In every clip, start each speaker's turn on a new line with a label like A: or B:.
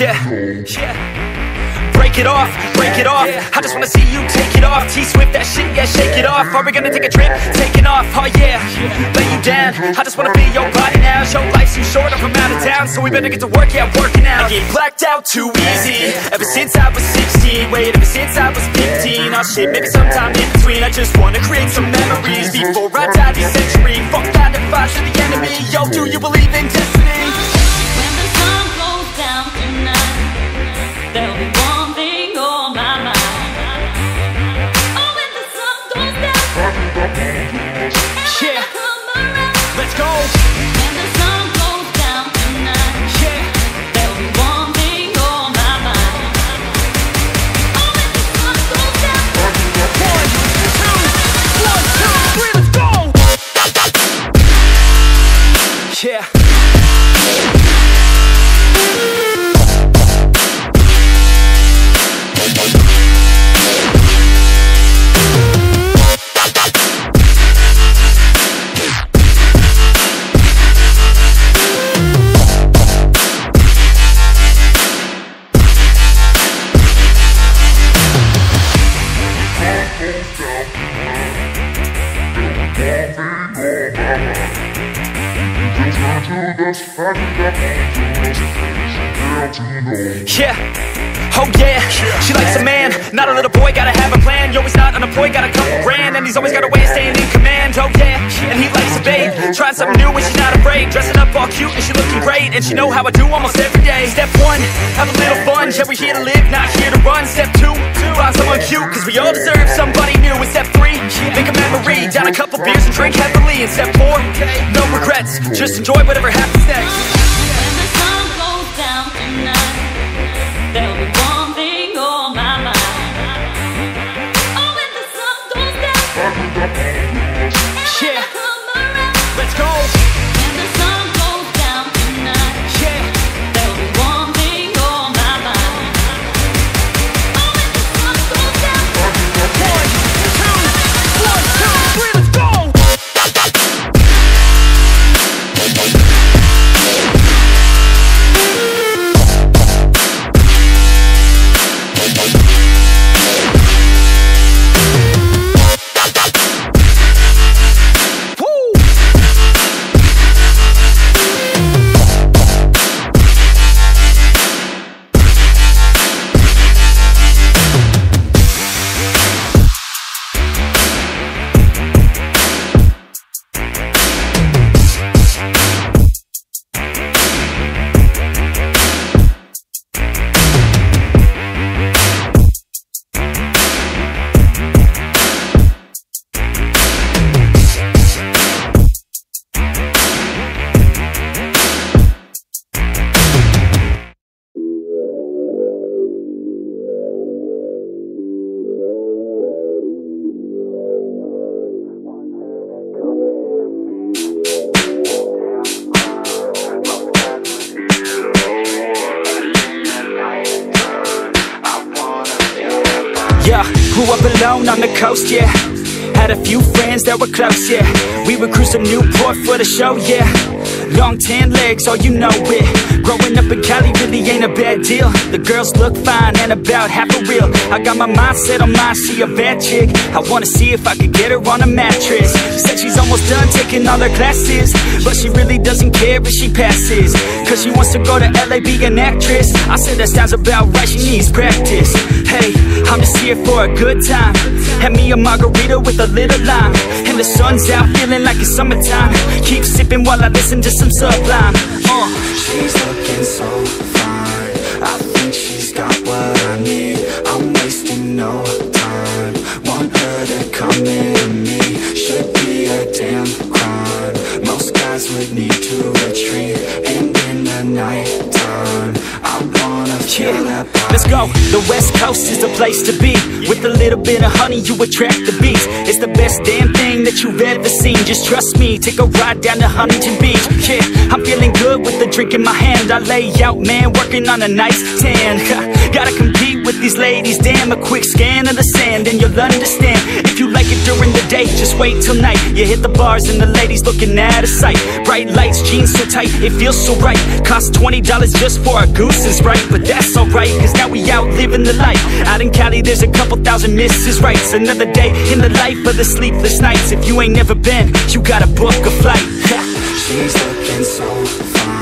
A: Yeah, yeah.
B: Break it off, break it off. I just wanna see you take it off. T Swift, that shit, yeah, shake it off. Are we gonna take a trip? Taking off, oh yeah. Lay you down. I just wanna be your body now. Your life's too short, I'm from out of town, so we better get to work, yeah, working out. I get blacked out too easy. Ever since I was 16, wait, ever since I was 15. Oh shit, maybe sometime in between. I just wanna create some memories before I die this century. Fuck that advice to the enemy. Yo, do you believe in destiny? Not a little boy, gotta have a plan. Yo, he's not unemployed, got a couple grand, and he's always got a way of staying in command. Oh yeah, and he likes to babe, trying something new and she's not afraid. Dressing up all cute and she looking great.
A: and she know how I do almost every day. Step one, have a little fun, yeah we're here to live, not here to run. Step two, find someone cute, cause we all deserve somebody new. And step three, make a memory, down a couple beers and drink heavily. And step four, no regrets, just enjoy whatever happens next alone on the coast, yeah. Had a few friends that were close, yeah. We would cruise to Newport for the show, yeah. Long tan legs, oh you know it. Growing up in Cali really ain't a bad deal. The girls look fine and about half a real. I got my mind set on mine, she a bad chick. I wanna see if I could get her on a mattress. Said she's almost done taking all her classes, but she really doesn't care if she passes. Cause she wants to go to LA, be an actress. I said that sounds about right, she needs practice. Hey, I'm just here for a good time. Have me a margarita with a little lime. And the sun's out, feeling like it's summertime. Keep sipping while I listen to some sublime. Uh.
C: She's looking so fine. I think she's got what I need. I'm wasting no time. Want her to come into me. Should be a damn crime. Most guys would need to retreat. And in the night time, I wanna feel that body.
A: Let's go. The West Coast is the place to be. With a little bit of honey, you attract the bees. It's the best damn thing that you've ever seen. Just trust me. Take a ride down to Huntington Beach. Yeah, I'm feeling good with the drink in my hand. I lay out, man, working on a nice tan. Gotta compete with these ladies. Damn, a quick scan of the sand, and you'll understand. If you like it during the day, just wait till night. You hit the bars and the ladies looking at a sight. Bright lights, jeans so tight, it feels so right. Cost twenty dollars just for a goose and sprite, but that's alright, cause now we out living the life. Out in Cali, there's a couple thousand Mrs. Rights. Another day in the life of the sleepless nights. If you ain't never been, you gotta book a flight.
C: She's looking so fine.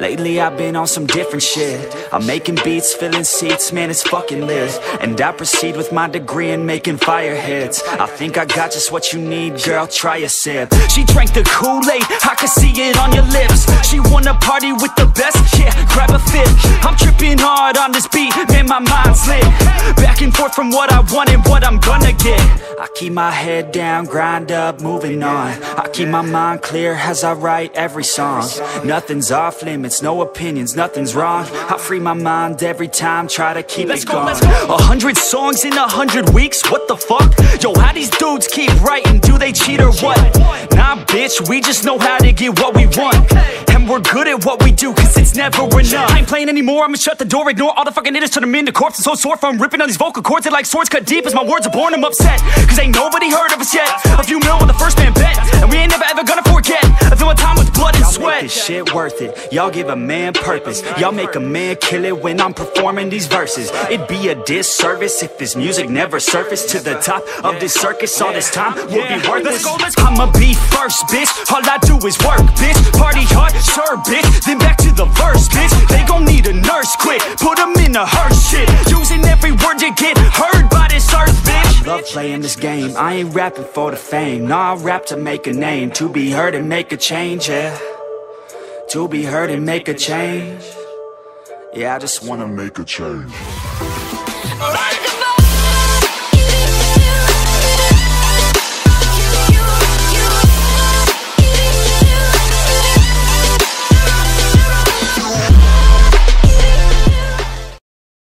A: Lately I've been on some different shit. I'm making beats, filling seats, man it's fucking lit. And I proceed with my degree in making fire hits. I think I got just what you need, girl, try a sip. She drank the Kool-Aid, I can see it on your lips. She wanna party with the best, yeah, grab a fit I'm tripping hard on this beat, man my mind's lit. Back and forth from what I want and what I'm gonna get. I keep my head down, grind up, moving on. I keep my mind clear as I write every song. Nothing's off limits, no opinions, nothing's wrong I free my mind every time, try to keep
D: Let's
A: it
D: go,
A: going. A hundred songs in a hundred weeks, what the fuck? Yo, how these dudes keep writing, do they cheat or what? Nah, bitch, we just know how to get what we want. And we're good at what we do, cause it's never enough. I ain't playing anymore, I'ma shut the door, ignore all the fucking haters Turn them into corpses, so sore from ripping on these vocal cords They like swords cut deep as my words are born, I'm upset. Cause ain't nobody heard of us yet. A few mil on the first man bet And we ain't never ever gonna forget. I fill my time with blood and sweat. this shit worth it. Y'all give a man purpose. Y'all make a man kill it when I'm performing these verses. It'd be a disservice if this music never surfaced To the top of this circus All this time. Would be worthless. I'ma be first, bitch. All I do is work, bitch. Party hard, sure, bitch. Then back to the verse, bitch. They gon' need a nurse quick. Put them in a hearse shit. Using every word you get heard by this earth, bitch. Love playing this game. I ain't rapping for the fame. Nah, I rap to make a name. To be heard and make a change, yeah. To be heard and make a change. Yeah, I just wanna
E: Make a change.
F: Right